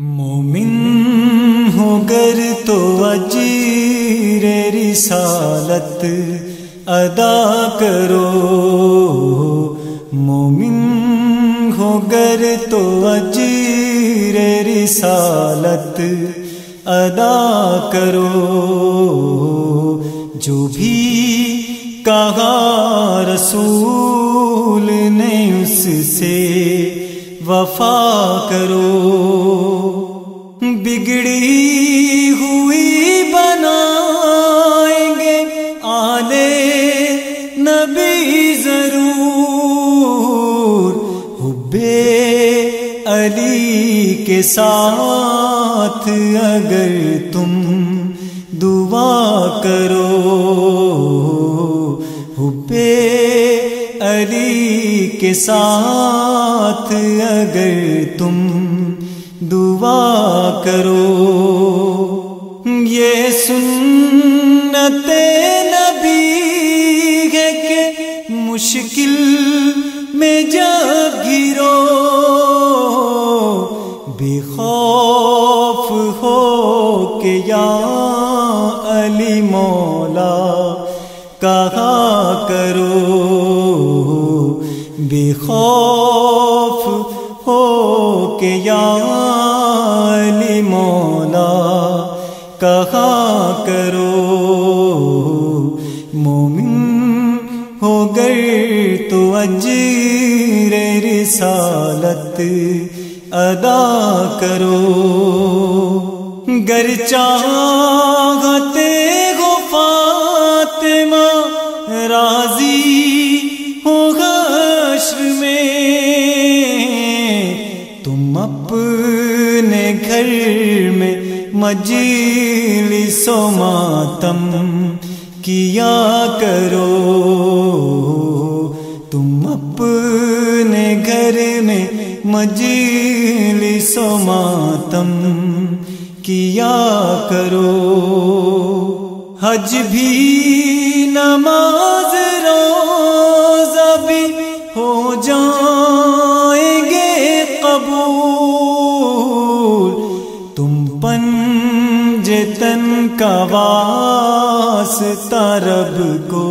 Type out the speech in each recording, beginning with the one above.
مومن ہو گر تو اجیر رسالت ادا کرو۔ مومن ہو گر تو اجیر رسالت ادا کرو۔ جو بھی کہا رسول نے اس سے وفا کرو۔ ساتھ اگر تم دعا کرو حبے علی کے ساتھ اگر تم دعا کرو۔ یہ سنت نبی ہے کہ مشکل میں جب گرو کرو۔ گر چاہتے ہو فاطمہ، راضی ہو حشر میں۔ تم اپنے گھر میں مجلس و ماتم کیا کرو۔ تم اپنے گھر میں مجلس و ماتم کیا کرو؟ حج بھی نماز روزہ بھی ہو جائیں گے قبول۔ تم پنجتن کا واسطہ رب کو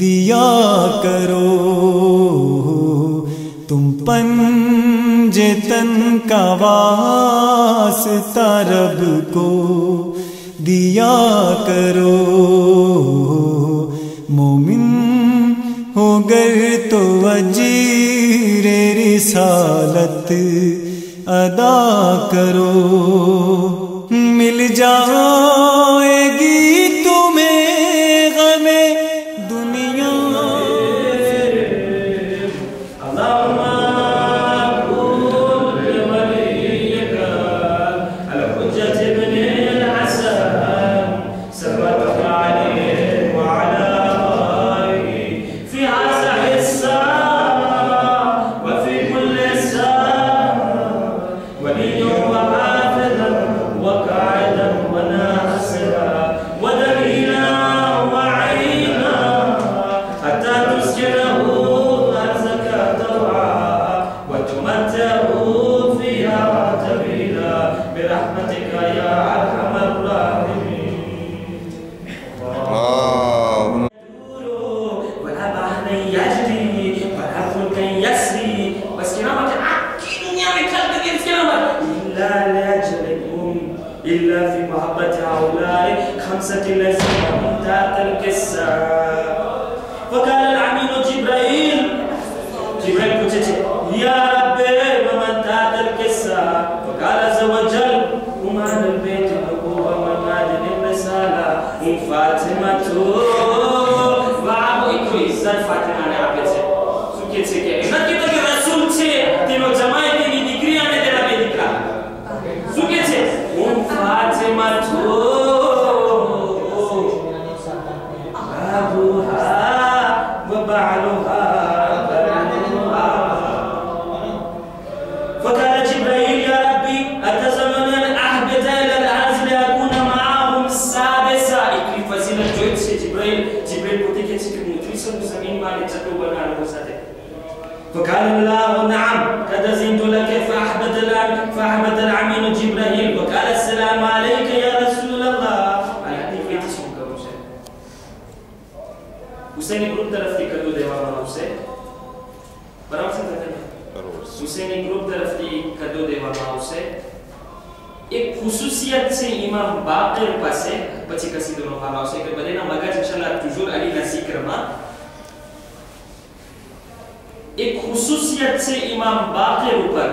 دیا کرو۔ پنجتن کا واسطہ رب کو دیا کرو۔ مومن ہو گر تو اجیر رسالت ادا کرو۔ Ciel ce imam ba el pase, pati ca si domnul Hala, o să-i că bădena magaj așa la tujur, ali la zicrăma, e khususia ce imam ba el upar.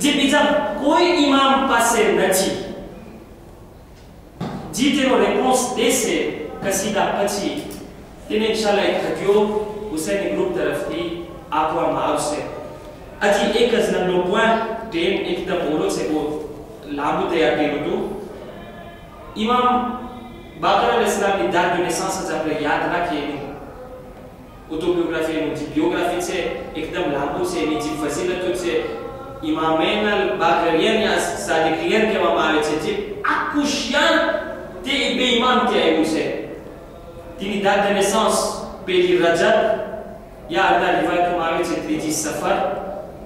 Je bija koi imam pase nati. Je tero réponse dese kasida pachi. Tene inshallah ek hadiyo usain group taraf thi apwa maav se. Aji ek az nanno point tem bolo se لابو تیار کی بطو امام باقر علیہ السلام کی دار جو نیسان سے جب رہے یاد رہا کیے نہیں اوٹو بیوگرافی ہے مجھے بیوگرافی چھے ایک دم لابو سے نیچی فضیلت ہو چھے امام این الباقرین یا صادقین کے ممارے چھے جی اکوشیان تی بے امام کیا ہے اسے تینی دار جو نیسان سے پیلی رجل یا اردہ روایت ممارے چھے تیجی سفر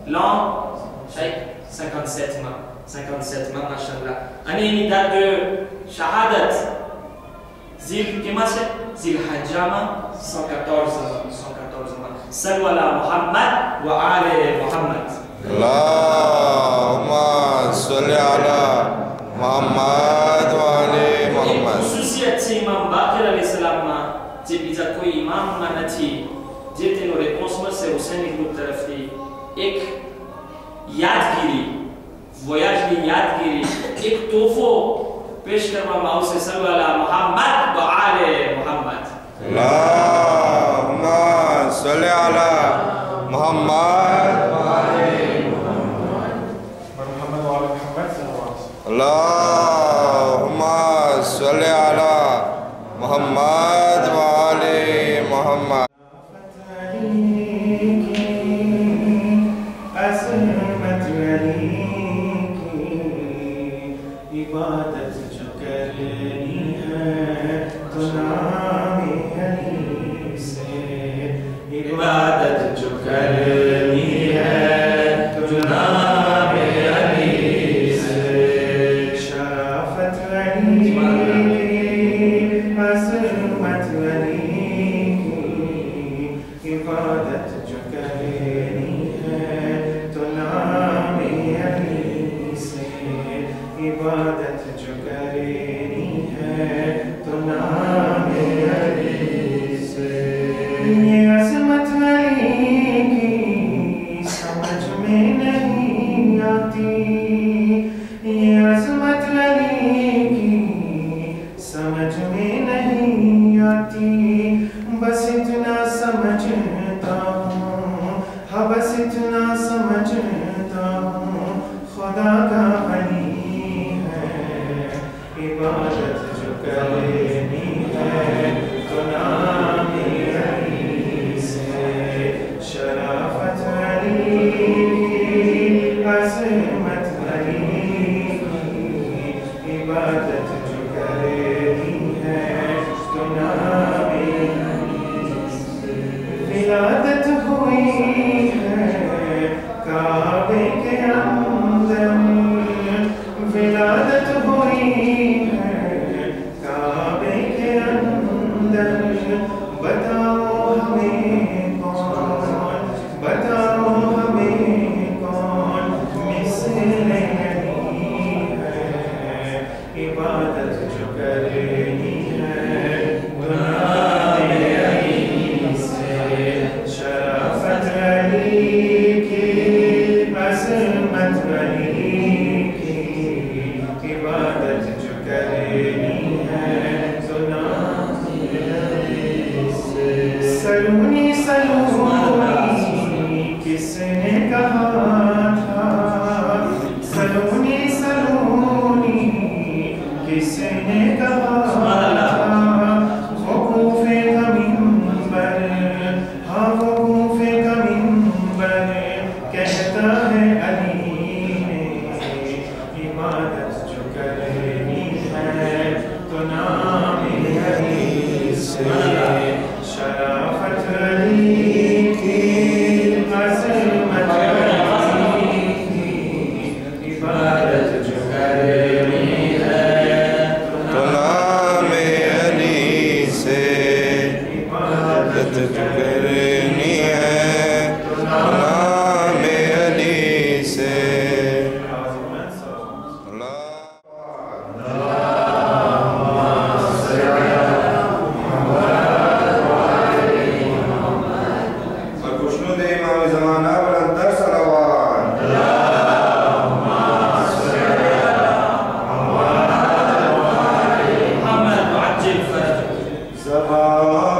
لان شاید سکھان سیٹ 57 ما شاء الله أنا هنا داد شهادة ذي كماسة ذي الحجامة 114 114 صلوا محمد وعلى محمد dalle give her that de jogar Zaha.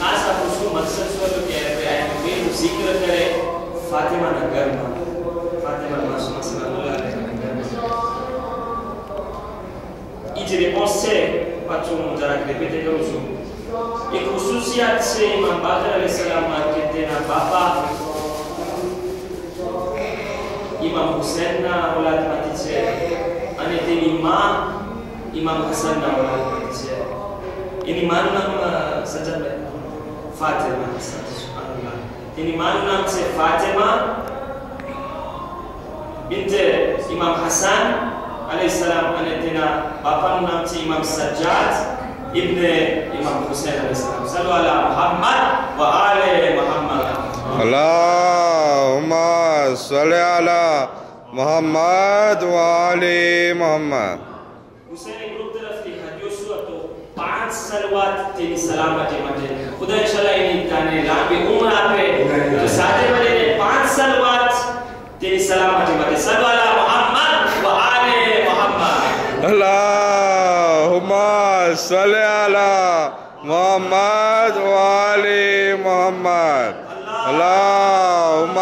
ખાસ આપણું શું મકસદ શું હતું કે આઈ બેનું જિક્ર કરે ફાતિમાના ઘરમાં ફાતિમા માસૂમ સલામ એ જે રિપોર્ટ છે પાછું હું જરાક રિપીટ કરું છું એક ખુશુસિયાત છે ઇમામ બાદર અલી સલામમાં કે તેના બાપા ઇમામ હુસેનના ઓલાદમાંથી છે અને તેની માં Imam Hasan na Imam Hussein. Ini mana saja Fatima subhanallah. Ini mana se Fatima binte Imam Hasan alaihissalam anatena bapan nam se Imam Sajjad ابن امام حسين عليه السلام صلوا على محمد وآل محمد اللهم صل على محمد وآل محمد پانچ سلوات تیری سلامت مجھے خدا انشاءاللہ انہی تانے لامبی عمر آتے تو ساتھے مجھے پانچ سلوات تیری سلامت مجھے سلوالہ محمد و آل محمد۔ اللہم صلی علی محمد و آل محمد۔ اللہم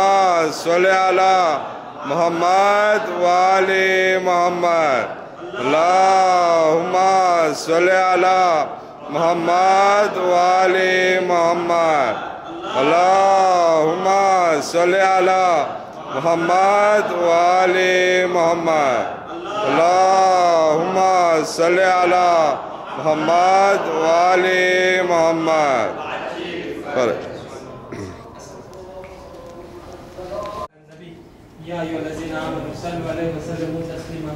صلی محمد و آل محمد۔ اللهم صل على محمد وآل محمد. اللهم صل على محمد وآل محمد. اللهم صل على محمد وآل محمد. فرج النبي يا أيها الذين آمنوا صلوا عليه وسلموا تسليما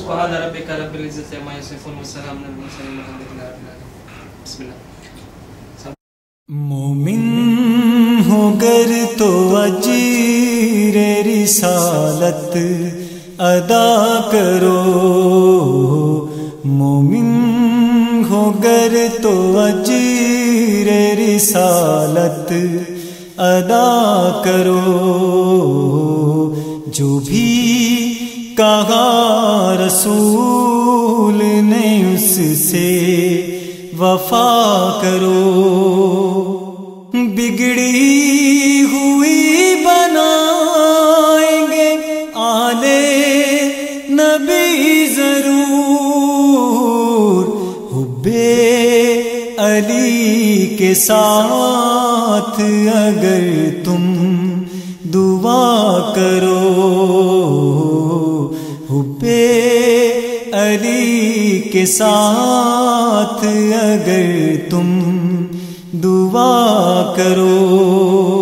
سبحان ربك رب العزة عما يصفون وسلام على المرسلين والحمد لله رب العالمين بسم الله مومن ہو گر تو اجیر رسالت ادا کرو۔ مومن ہو گر تو اجیر رسالت ادا کرو۔ جو بھی کہا رسول نے اس سے وفا کرو۔ بگڑی ہوئی بنائیں گے آلے نبی ضرور۔ حب علی کے ساتھ اگر تم دعا کرو حبے علی کے ساتھ اگر تم دعا کرو